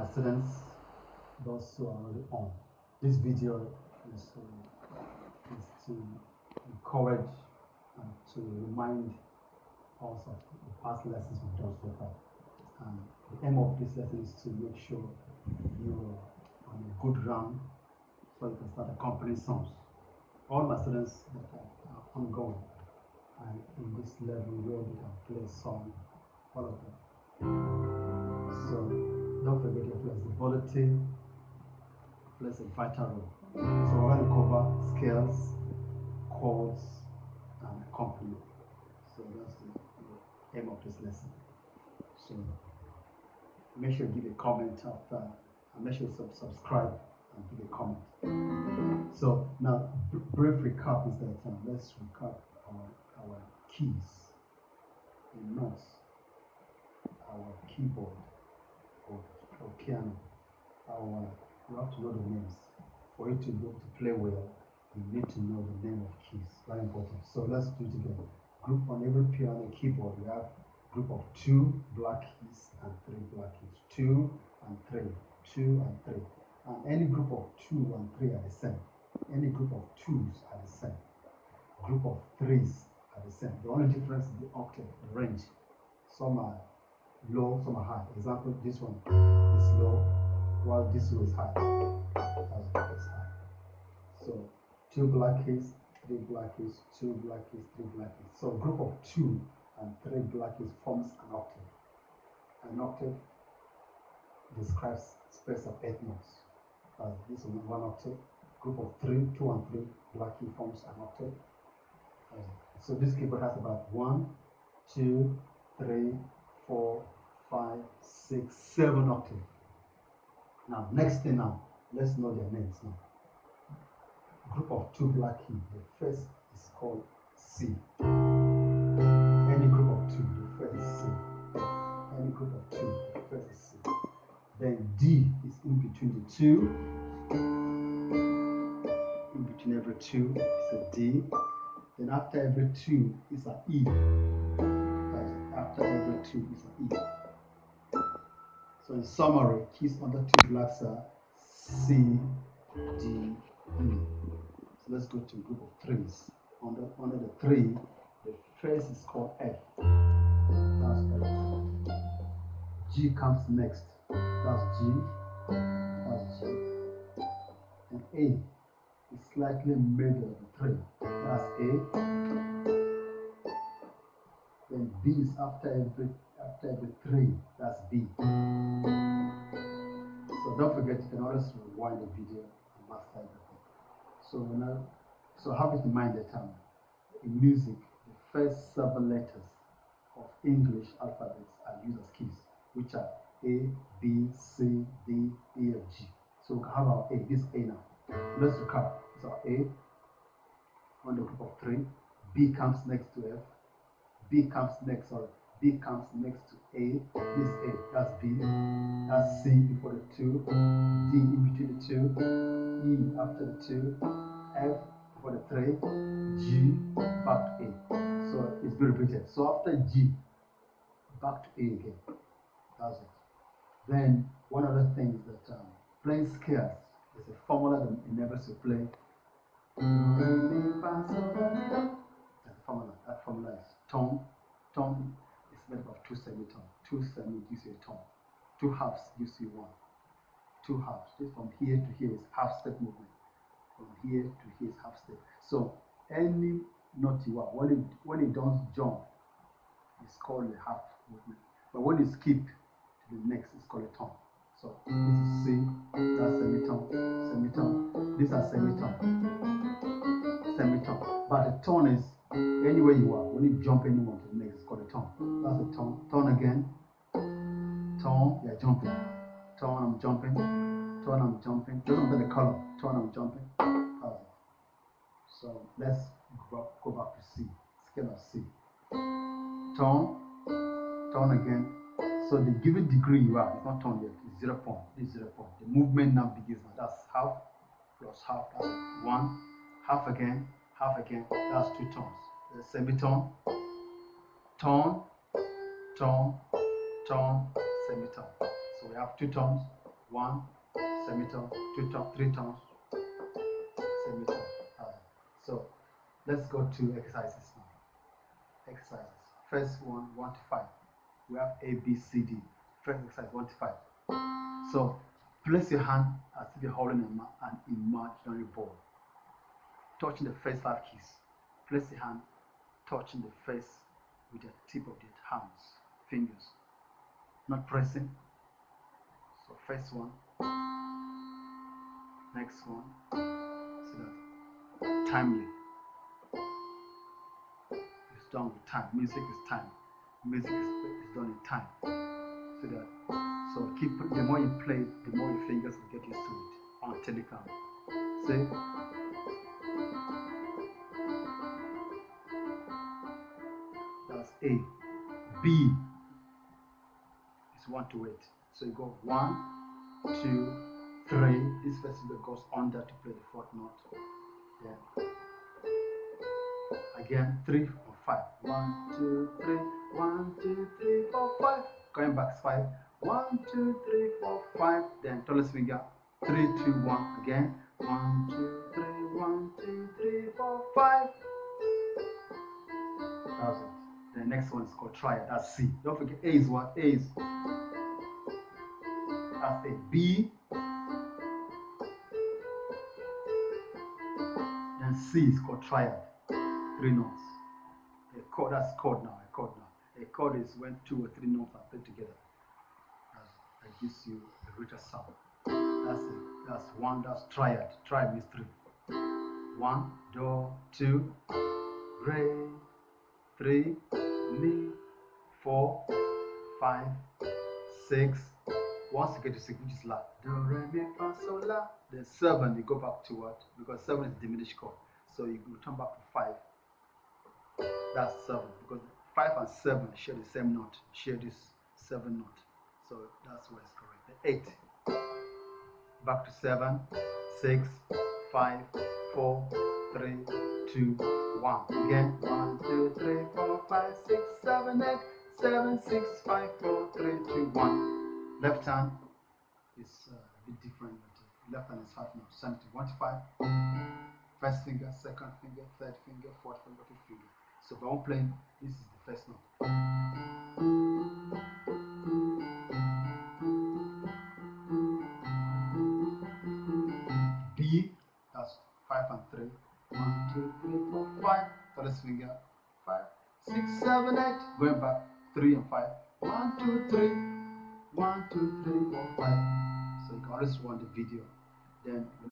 my students, those who are already on. This video is to, is to encourage and to remind us of the past lessons we've done so far. And the aim of this lesson is to make sure you're on a good run so you can start accompanying songs. All my students that are, ongoing are in this level where they can play song, all of them. So flexibility plays a vital role. So we're going to cover scales, chords, and accompaniment. So that's the, aim of this lesson. So make sure you give a comment after, and make sure you sub- subscribe and give a comment. So now, brief recap is that um, let's recap our, our keys, the notes, our keyboard or, or piano. Our, you have to know the names. For you to to play well, you need to know the name of keys. Very important. So let's do it again. Group on every piano keyboard, we have group of two black keys and three black keys. Two and three, two and three. And any group of two and three are the same. Any group of twos are the same. Group of threes are the same. The only difference is the octave, the range. Some are low, some are high. Example, this one is low, while this is high. That's why it's high. So two black keys, three black keys, two black keys, three black keys. So group of two and three black keys forms an octave. An octave describes space of eight notes. Uh, this is one octave. Group of three, two and three black key forms an octave. Uh, so this keyboard has about one, two, three, four, five, six, seven octaves. Now, next thing now, let's know their names now. Group of two black key. The first is called C. Any group of two, the first is C. Any group of two, the first is C. Then D is in between the two. In between every two is a D. Then after every two is an E. After every two is an E. So in summary, keys under two blacks are C, D, E. So let's go to a group of threes. Under, under the three, the first is called F. That's F. G comes next. That's G. That's G. And A is slightly middle of the three. That's A. Then B is after every after three. That's B. So don't forget you can always rewind the video and master everything. So when I, so have it in mind that um, in music the first seven letters of English alphabets are used as keys, which are A, B, C, D, E, F, G. So we can have our A. This A now. Let's recap. So A on the group of three. B comes next to F. B comes next, sorry. B comes next to A. This A. That's B. That's C before the two. D in between the two. E after the two. F for the three. G back to A. So it's been repeated. So after G, back to A again. That's it. Then one other thing is that um, playing scales is a formula that enables you play. That's the formula. That formula is tone. Tone made of two semitone, Two semi gives you a tone. Two halves gives you one. Two halves. This from here to here is half step movement. From here to here is half step. So any note you are when it when it does jump, it's called a half movement. But when it skip to the next, it's called a tone. So this is C, that's semitone, semitone. These are semitone semitone. But the tone is anywhere you are. When you jump anyone to the That's a tone. Tone again. Tone, you're jumping. Tone, I'm jumping. Tone, I'm jumping. Doesn't matter the color. Tone, I'm jumping. So let's go, back to C. Scale of C. Tone, tone again. So the given degree you are, it's not tone yet, it's zero point. Zero point. The movement now begins now. That's half plus half, that's one. Half again, half again, that's two tones. The semitone, tone, tone, tone, semitone. So we have two tones, one semitone, two tone, three tones, semitone. So let's go to exercises now. Exercises. First one, one to five. We have A, B, C, D. First exercise, one to five. So place your hand as if you're holding an imaginary ball, touching the first five keys. Place your hand touching the face with the tip of the hands, fingers, not pressing. So first one, next one, so that timely. It's done with time. Music is time. Music is, is done in time. So that so keep the more you play, the more your fingers will get used to it until it. See? A. B one to eight. So you go one, two, three. This finger goes under to play the fourth note. Then again three or five. One, two, three. One, two, three, four, five. Going back five. One, two, three, four, five. Then tallest finger. Three, two, one. Again. One, two, three. One, two, three, four, five. That's it. The next one is called triad. That's C. Don't forget A is what? A is that's A. B. Then C is called triad. Three notes. A chord, that's chord now. A chord now. A chord is when two or three notes are played together. That's, that gives you a richer sound. That's it. That's one. That's triad. Triad means three. One, do, two, re, three, mi, four, five, six. Once you get to six, which is la, do, re, mi, fa, la. Then seven, you go back to what? Because seven is diminished chord. So you return back to five. That's seven. Because five and seven share the same note, share this seven note. So that's why it's correct. The eight. Back to seven, six, five, four, three, two, one. Again, one, two, three, four, five, six, seven, eight, seven, six, five, four, three, two, one. Left hand is uh, a bit different. But left hand is five notes. Same thing. One to five. First finger, second finger, third finger, fourth finger, fifth finger. So if I'm playing, this is the first note. tallest finger, five, six, seven, eight, going back, three and five, one, two, three, one, two, three, four, five. So you can always run the video. Then